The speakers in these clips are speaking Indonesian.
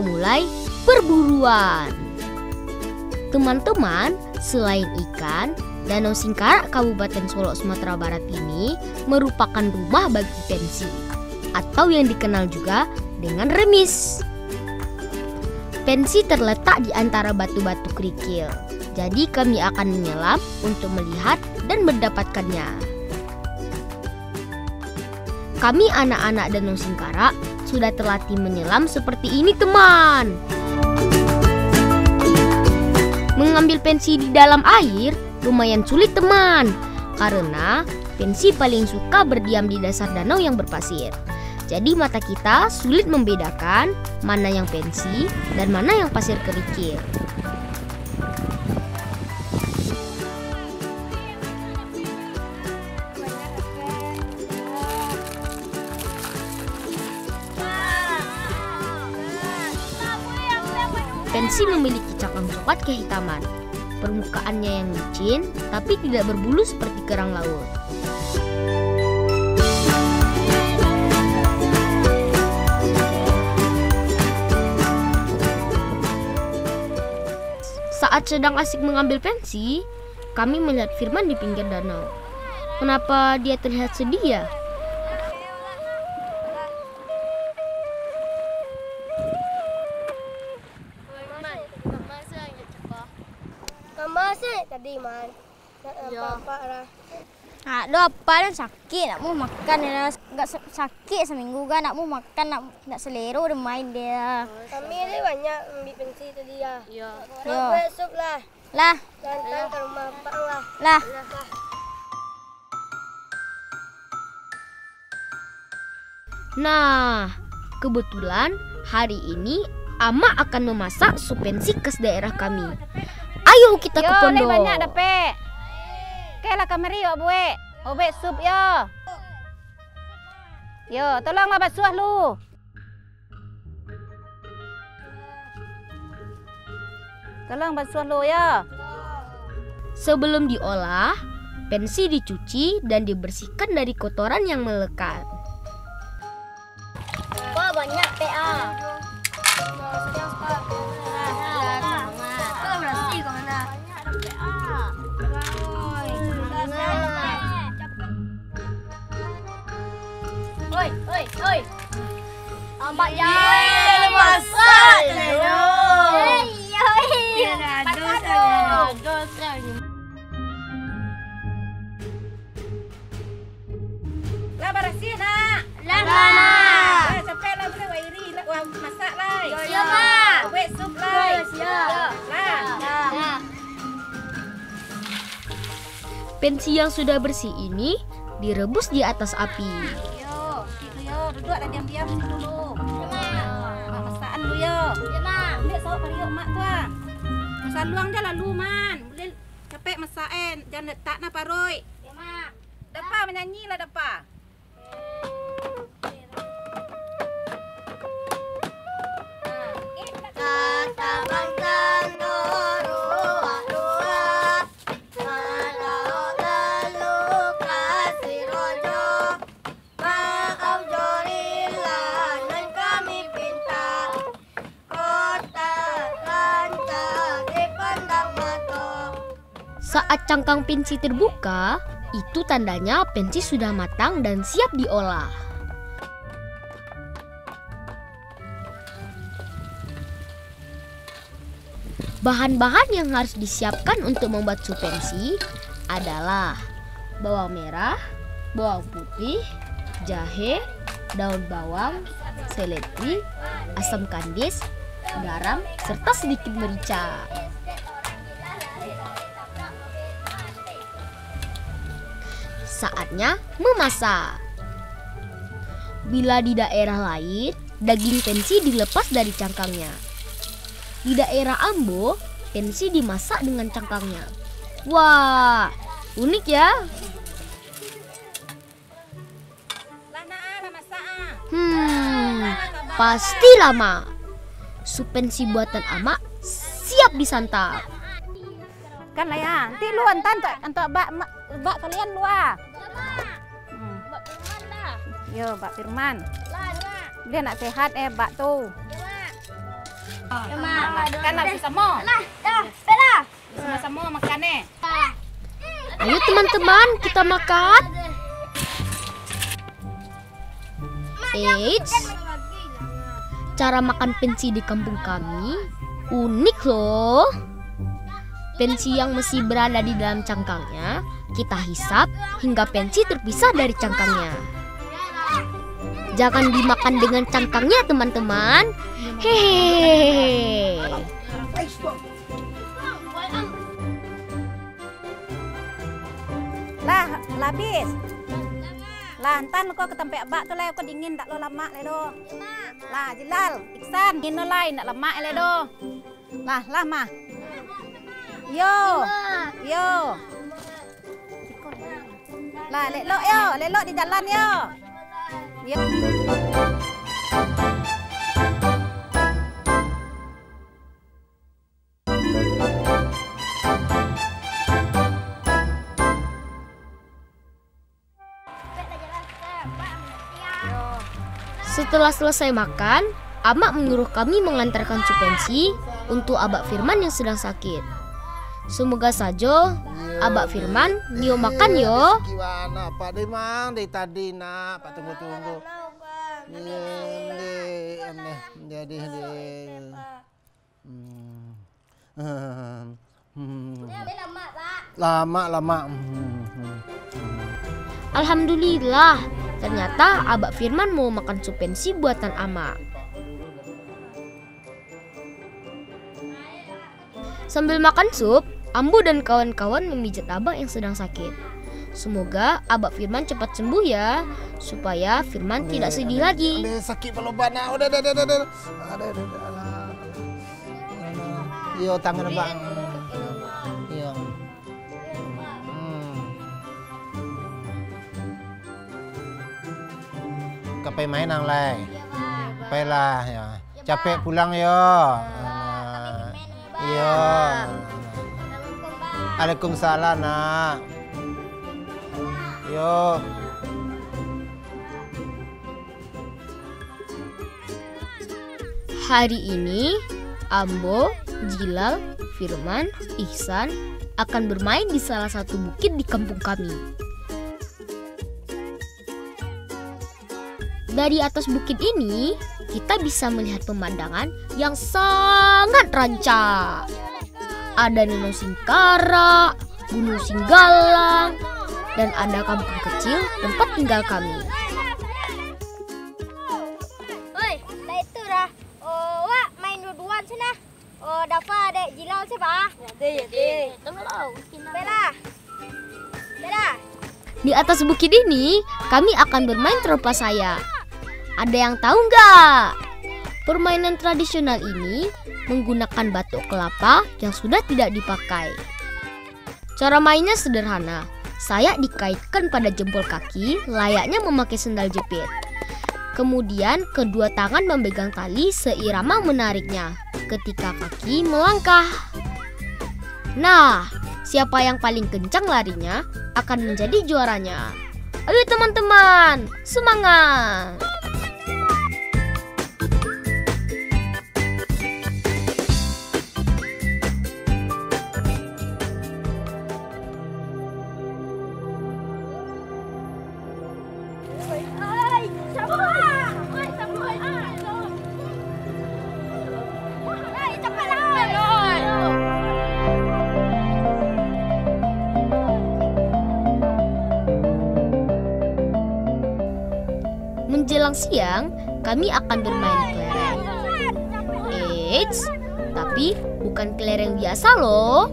mulai perburuan. Teman-teman, selain ikan, Danau Singkarak Kabupaten Solo Sumatera Barat ini merupakan rumah bagi pensi atau yang dikenal juga dengan remis. Pensi terletak di antara batu-batu kerikil. Jadi kami akan menyelam untuk melihat dan mendapatkannya. Kami anak-anak Danau Singkarak sudah terlatih menyelam seperti ini teman. Mengambil pensi di dalam air lumayan sulit teman. Karena pensi paling suka berdiam di dasar danau yang berpasir. Jadi mata kita sulit membedakan mana yang pensi dan mana yang pasir kerikil Pensi memiliki cakang coklat kehitaman. Permukaannya yang licin, tapi tidak berbulu seperti kerang laut. Saat sedang asik mengambil pensi, kami melihat Firman di pinggir danau. Kenapa dia terlihat sedih ya? Apa dan sakit nak mau makan ya enggak sakit seminggu kan nak mau makan nak nak selero udah main dia. Kami ni banyak ambil pensi tadi ya. Ya. Nak buat sup lah. Lah, Datang ke rumah Pak lah. lah. Nah, kebetulan hari ini Ama akan memasak sup pensi khas daerah kami. Ayo kita ke Yo, pondok. lagi banyak dapat. Okey lah kamari yo buat. Obek sup yo. Yo, tolonglah basuh lu. Tolong basuh lu ya. Sebelum diolah, pensi dicuci dan dibersihkan dari kotoran yang melekat. Wah, banyak PA. Oi, oi, oi. Ambak ya. masak Lah barasi nak. Lama. Lah sampai lah boleh wairi lah wah masak lah. Ya, Mak. Obek sup lah. Ya. Pensi yang sudah bersih ini direbus di atas api. Yo, gitu yo. Duduk lah diam-diam sini dulu. Mak masakan lu yo. Ambil sawo pariuk mak tu ah. Masa luang dia lalu man. Boleh capek masakan. Jangan letak na paroi. Ya mak. Dapa menyanyi lah dapa. Saat cangkang pensi terbuka, itu tandanya pensi sudah matang dan siap diolah. Bahan-bahan yang harus disiapkan untuk membuat sup pensi adalah bawang merah, bawang putih, jahe, daun bawang, seledri, asam kandis, garam, serta sedikit merica. Saatnya memasak. Bila di daerah lain, daging pensi dilepas dari cangkangnya. Di daerah Ambo, pensi dimasak dengan cangkangnya. Wah, unik ya. Hmm, pasti lama. Sup pensi buatan Ama siap disantap. Kan lah ya. Nanti lu antan untuk untuk bak mak- bak kalian lu ah. Hmm. Yo, Bak Firman. Dia nak sehat eh bak tu. Ya, Ma. Makan lah sama. Lah, dah, Bella. Sama-sama makan eh. Ayo teman-teman, kita makan. Eits, cara makan pensi di kampung kami unik loh. Pensi yang masih berada di dalam cangkangnya, kita hisap hingga pensi terpisah dari cangkangnya. Jangan dimakan dengan cangkangnya teman-teman. Hehehe. Lah, labis. Lah, entan kau ke tempat bak tu lah, kau dingin tak lo lama le do. Lah, Jilal, Iksan, dingin lo lain tak lama le do. Lah, lah mah. Yo. Yo. Lah, lelok yo, lelok di jalan yo. Yo. Setelah selesai makan, Amak menyuruh kami mengantarkan Supensi untuk Abak Firman yang sedang sakit. Semoga saja Abak Firman Nio makan yo. Gimana Pak deh mang dari tadi nak Pak tunggu tunggu. Iya deh aneh jadi deh. Hmm. Hmm. Lama lama. Hmm. hmm. Alhamdulillah, ternyata Abak Firman mau makan supensi buatan Amak. Sambil makan sup, Ambu dan kawan-kawan memijat Abak yang sedang sakit. Semoga Abak Firman cepat sembuh ya, supaya Firman tidak sedih lagi. Sakit pelobat nak. Udah udah udah udah. Ada. alah. Yo tangan bang. Yo. Hmm. Kapai main nang lai. Kapai lah ya. Capek pulang yo. Ah, Yo. Waalaikumsalam nak. Yo. Hari ini, Ambo, Jilal, Firman, Ihsan akan bermain di salah satu bukit di kampung kami. Dari atas bukit ini, kita bisa melihat pemandangan yang sangat rancak. Ada Danau Singkara, Gunung Singgalang, dan ada kampung kecil tempat tinggal kami. Oi, dah itu dah. Oh, wak main dua-duaan sana. Oh, Dafa dek Jilal siapa? Ya, ya. Bella. Bella. Di atas bukit ini, kami akan bermain teropa saya. Ada yang tahu nggak? Permainan tradisional ini menggunakan batok kelapa yang sudah tidak dipakai. Cara mainnya sederhana. Saya dikaitkan pada jempol kaki layaknya memakai sendal jepit. Kemudian kedua tangan memegang tali seirama menariknya ketika kaki melangkah. Nah, siapa yang paling kencang larinya akan menjadi juaranya. Ayo teman-teman, semangat! Kami akan bermain kelereng. Eits, tapi bukan kelereng biasa loh.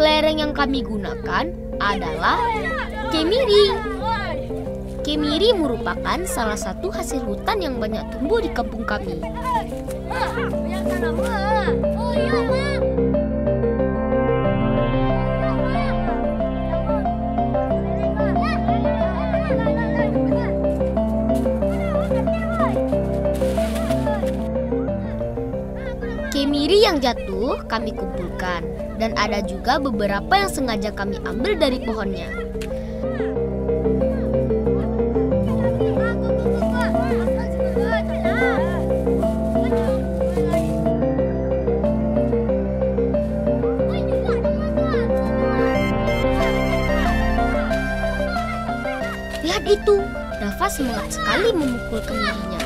Kelereng yang kami gunakan adalah kemiri. Kemiri merupakan salah satu hasil hutan yang banyak tumbuh di kampung kami. Yang jatuh kami kumpulkan dan ada juga beberapa yang sengaja kami ambil dari pohonnya. Lihat itu, Rafa semangat sekali memukul keningnya.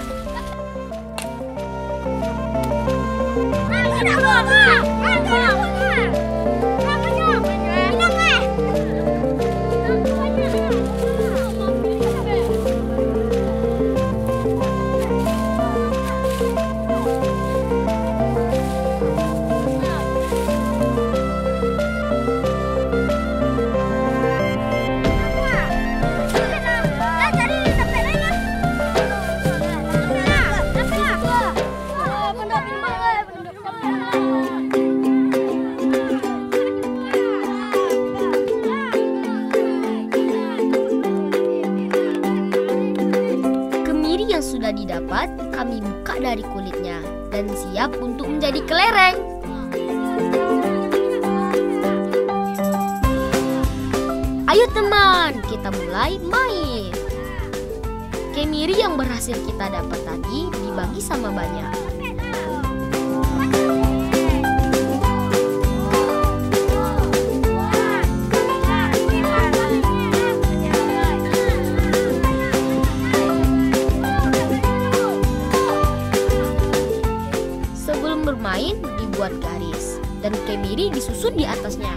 大哥，二哥，二哥，哥。Dan siap untuk menjadi kelereng. Ayo teman, kita mulai main. Kemiri yang berhasil kita dapat tadi dibagi sama banyak. Bermain, dibuat garis dan kemiri disusun di atasnya.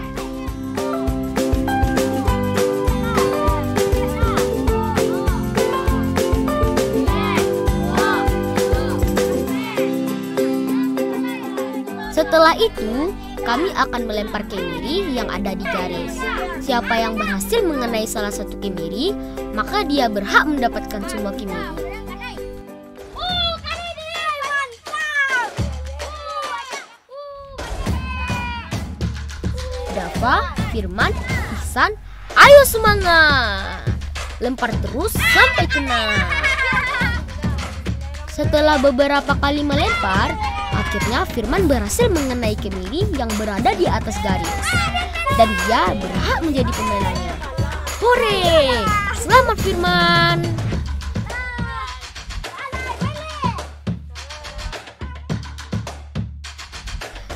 Setelah itu, kami akan melempar kemiri yang ada di garis. Siapa yang berhasil mengenai salah satu kemiri, maka dia berhak mendapatkan semua kemiri. Firman, Ihsan, ayo semangat! Lempar terus sampai kena. Setelah beberapa kali melempar, akhirnya Firman berhasil mengenai kemiri yang berada di atas garis. Dan dia berhak menjadi pemenangnya. Hore! Selamat Firman!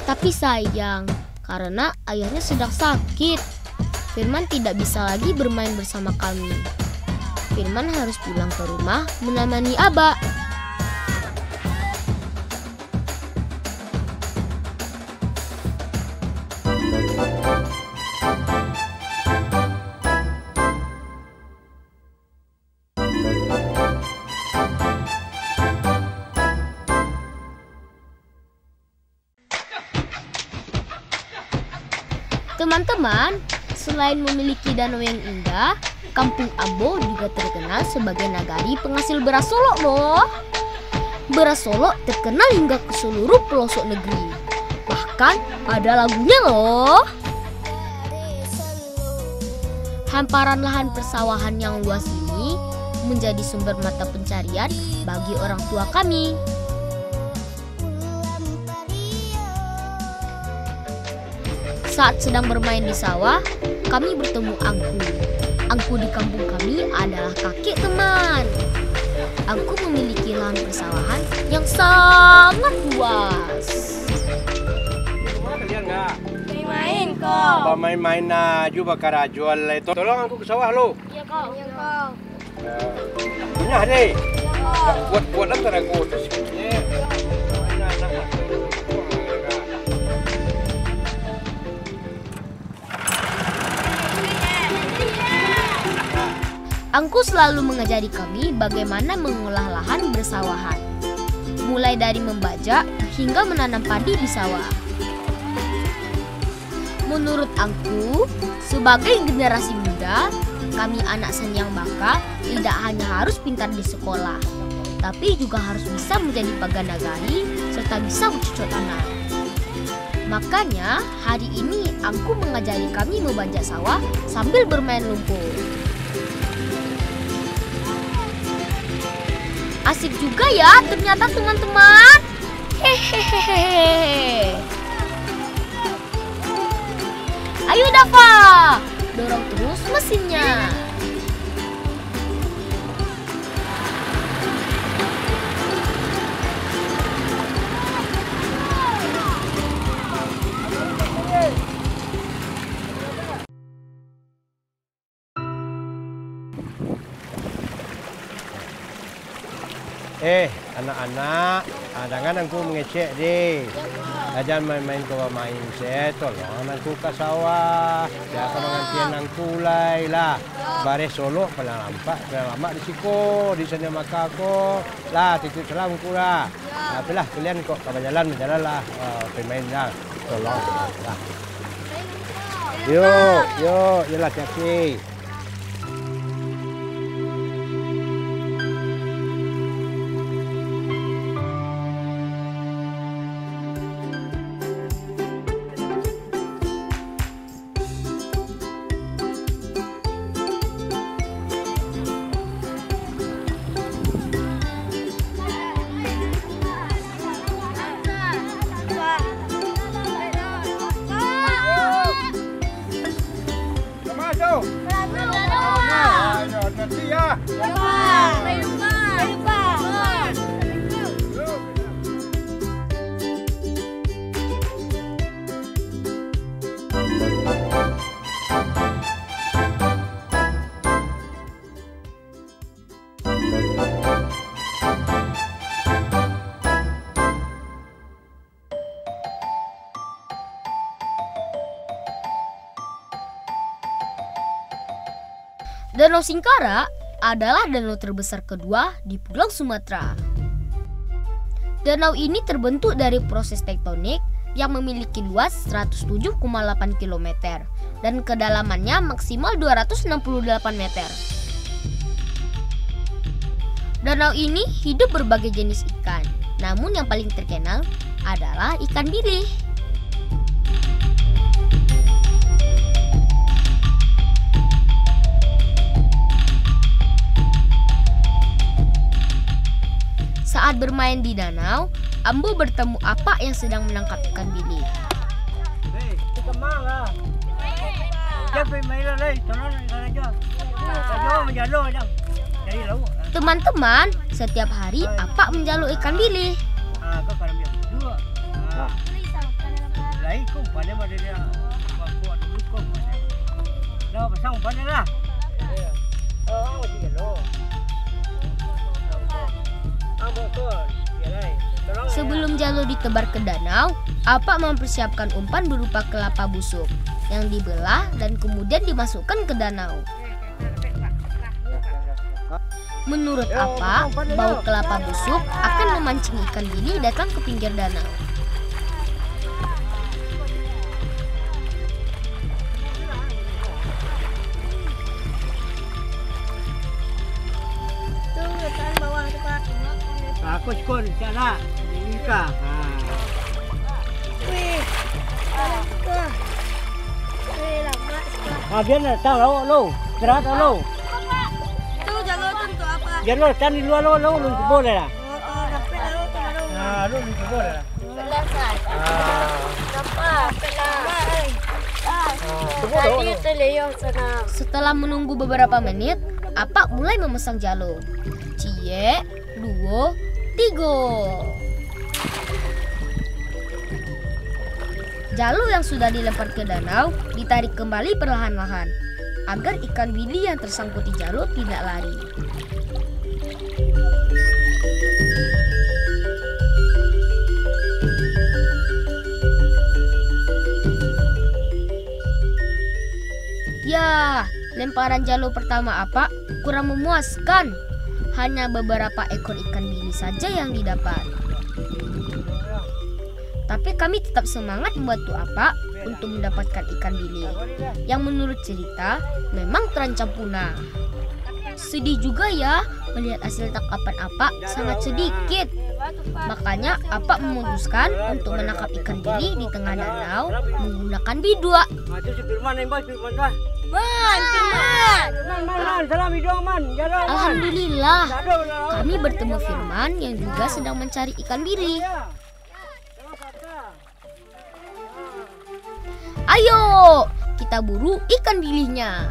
Tapi sayang, karena ayahnya sedang sakit. Firman tidak bisa lagi bermain bersama kami. Firman harus pulang ke rumah menemani Aba. Teman-teman, selain memiliki danau yang indah, Kampung Ambo juga terkenal sebagai nagari penghasil beras Solo loh. Beras Solo terkenal hingga ke seluruh pelosok negeri. Bahkan ada lagunya loh. Hamparan lahan persawahan yang luas ini menjadi sumber mata pencarian bagi orang tua kami. Saat sedang bermain di sawah, kami bertemu Angku. Angku di kampung kami adalah kakek teman. Angku memiliki lahan persawahan yang sangat luas. Nggak? Main kok. Apa main-main aja bakar jual itu. Tolong aku ke sawah lo. Iya kok. Iya kok. Punya deh. Buat-buat antara aku terus. Angku selalu mengajari kami bagaimana mengolah lahan bersawahan. Mulai dari membajak hingga menanam padi di sawah. Menurut Angku, sebagai generasi muda, kami anak seniang baka tidak hanya harus pintar di sekolah, tapi juga harus bisa menjadi paganagari serta bisa bercocok tanam. Makanya hari ini Angku mengajari kami membajak sawah sambil bermain lumpur. Asik juga ya ternyata teman-teman. Hehehe. Ayo Dava, dorong terus mesinnya. Eh, anak-anak, ah, jangan aku mengecek deh. Jangan main-main ke main saya, tolong aku ke sawah. Ya, kalau nanti aku mulai lah. Bare solo pernah lampak, pernah lama di siko, di sana maka aku. Lah, titip salam aku lah. Tapi lah, kalian kok kapan jalan, berjalan lah. Uh, pemain lah, tolong. Lah. Yuk, yuk, yelah caci. Danau Singkara adalah danau terbesar kedua di Pulau Sumatera. Danau ini terbentuk dari proses tektonik yang memiliki luas 107,8 km dan kedalamannya maksimal 268 meter. Danau ini hidup berbagai jenis ikan, namun yang paling terkenal adalah ikan bilih. Saat bermain di danau, Ambo bertemu apa yang sedang menangkap ikan bili. Teman-teman, setiap hari apa menjaluk ikan bili. Sebelum jalur ditebar ke danau, Apa mempersiapkan umpan berupa kelapa busuk yang dibelah dan kemudian dimasukkan ke danau. Menurut Apa, bau kelapa busuk akan memancing ikan bili datang ke pinggir danau. Sana. Ika. Ha. Ha, biar lo lo. Cerat lo. Itu jalur tu untuk apa? Tan di luar lo lo lo boleh lah. Oh, oh, boleh. Belasan. Tadi. Setelah menunggu beberapa menit, Apa mulai memasang jalo. Cie, duo, tigo. Jalo yang sudah dilempar ke danau ditarik kembali perlahan-lahan agar ikan bili yang tersangkut di jalo tidak lari. Ya, lemparan jalo pertama apa kurang memuaskan. Hanya beberapa ekor ikan bili saja yang didapat. Tapi kami tetap semangat membantu apa untuk mendapatkan ikan bili yang menurut cerita memang terancam punah. Sedih juga ya melihat hasil tangkapan apa sangat sedikit. Makanya apa memutuskan untuk menangkap ikan bili di tengah danau menggunakan bidua. Si Firman. Man, man. Man, man, man. Salam hidung man. Man. Alhamdulillah kami bertemu Firman yang juga sedang mencari ikan bili. Ayo, kita buru ikan bilihnya.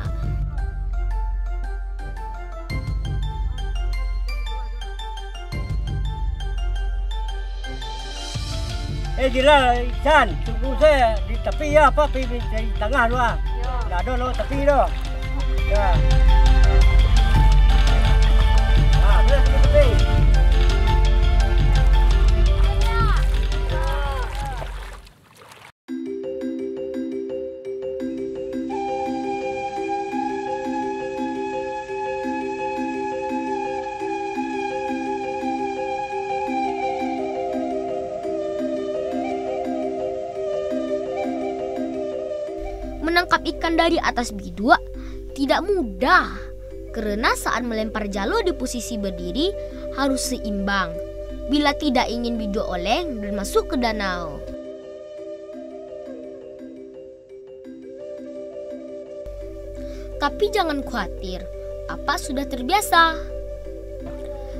Eh gila Chan, tunggu saya di tepi ya apa di, tengah lu Ya. ada lo tepi tu. Ya. Ah, boleh tepi tepi. Ikan dari atas biduk tidak mudah. Karena saat melempar jalo di posisi berdiri harus seimbang. Bila tidak ingin biduk oleng dan masuk ke danau. Tapi jangan khawatir, apa sudah terbiasa.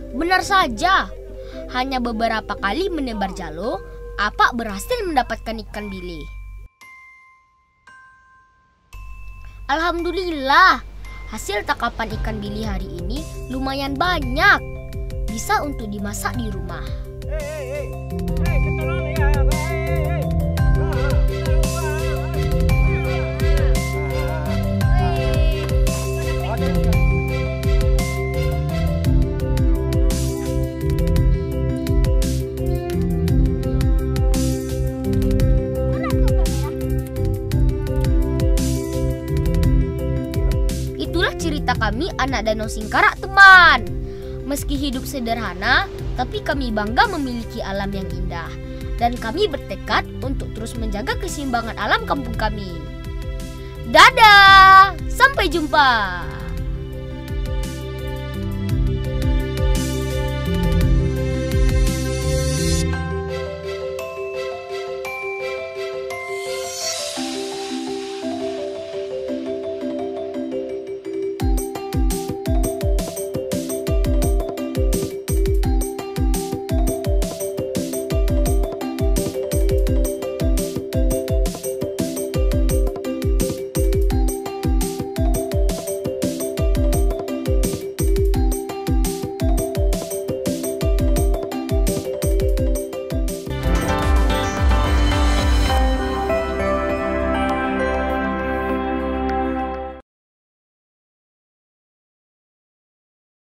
Benar saja, hanya beberapa kali menebar jalo, apa berhasil mendapatkan ikan bili. Alhamdulillah, hasil tangkapan ikan bili hari ini lumayan banyak. Bisa untuk dimasak di rumah. Itulah kami anak Danau Singkarak teman. Meski hidup sederhana, tapi kami bangga memiliki alam yang indah. Dan kami bertekad untuk terus menjaga keseimbangan alam kampung kami. Dadah, sampai jumpa.